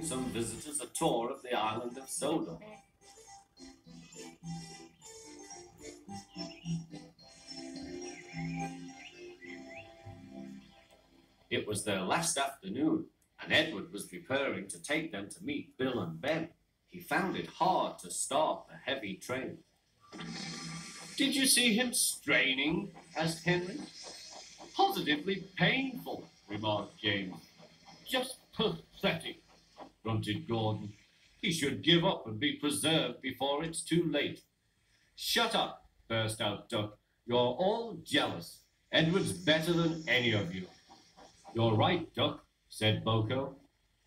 some visitors a tour of the island of Sodor. It was their last afternoon, and Edward was preparing to take them to meet Bill and Ben. He found it hard to start the heavy train. Did you see him straining? asked Henry. Positively painful, remarked James. Just pathetic, grunted Gordon. He should give up and be preserved before it's too late. Shut up, burst out Duck. You're all jealous. Edward's better than any of you. You're right, Duck, said BoCo.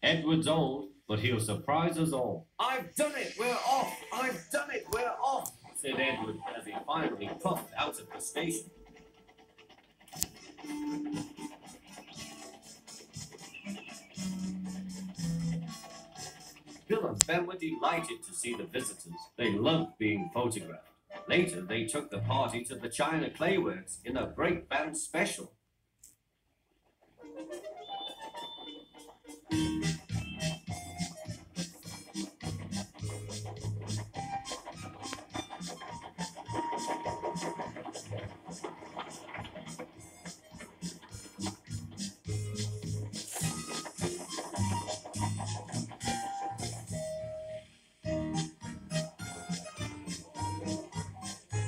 Edward's old, but he'll surprise us all. I've done it, we're off! I've done it, we're off! said Edward as he finally puffed out of the station. Bill and Ben were delighted to see the visitors. They loved being photographed. Later, they took the party to the China Clay Works in a brake van special.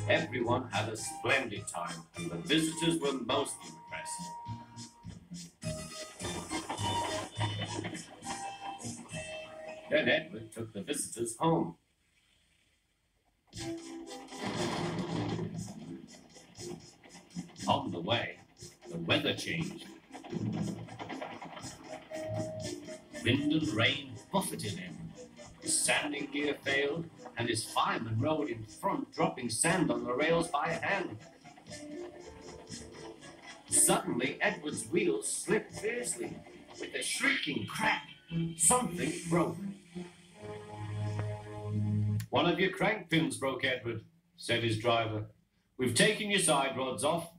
Everyone had a splendid time, and the visitors were most impressed. Then Edward took the visitors home. On the way, the weather changed. Wind and rain buffeted him. His sanding gear failed, and his fireman rode in front, dropping sand on the rails by hand. Suddenly, Edward's wheels slipped fiercely. With a shrieking crack, something broke. One of your crank pins broke, Edward, said his driver. We've taken your side rods off.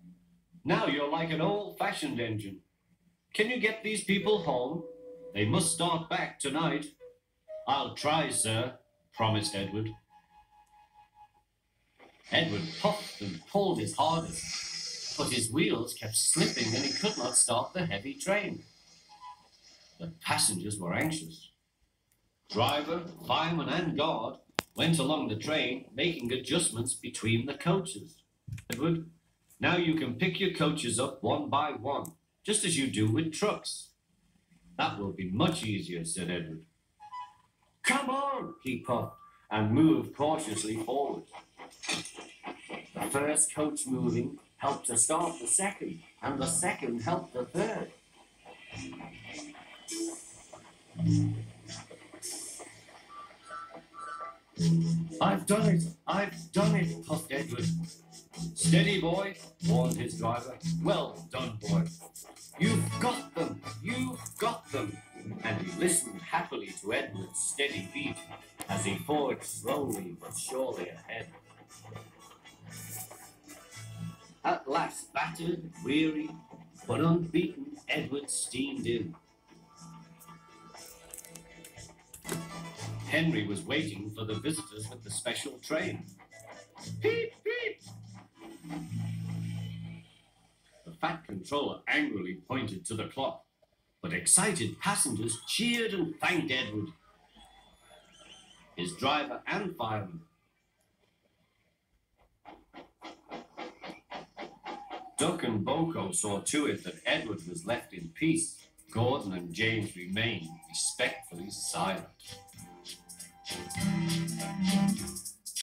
Now you're like an old-fashioned engine. Can you get these people home? They must start back tonight. I'll try, sir, promised Edward. Edward puffed and pulled his hardest, but his wheels kept slipping and he could not start the heavy train. The passengers were anxious. Driver, fireman, and guard went along the train, making adjustments between the coaches. Edward, now you can pick your coaches up one by one, just as you do with trucks. That will be much easier, said Edward. Come on, he puffed, and moved cautiously forward. The first coach moving helped to start the second, and the second helped the third. I've done it! I've done it! puffed Edward. Steady, boy, warned his driver. Well done, boy. You've got them! You've got them! And he listened happily to Edward's steady beat as he forged slowly but surely ahead. At last, battered, weary, but unbeaten, Edward steamed in. Henry was waiting for the visitors with the special train. Peep, peep! The fat controller angrily pointed to the clock, but excited passengers cheered and thanked Edward, his driver and fireman. Duck and BoCo saw to it that Edward was left in peace. Gordon and James remained respectfully silent.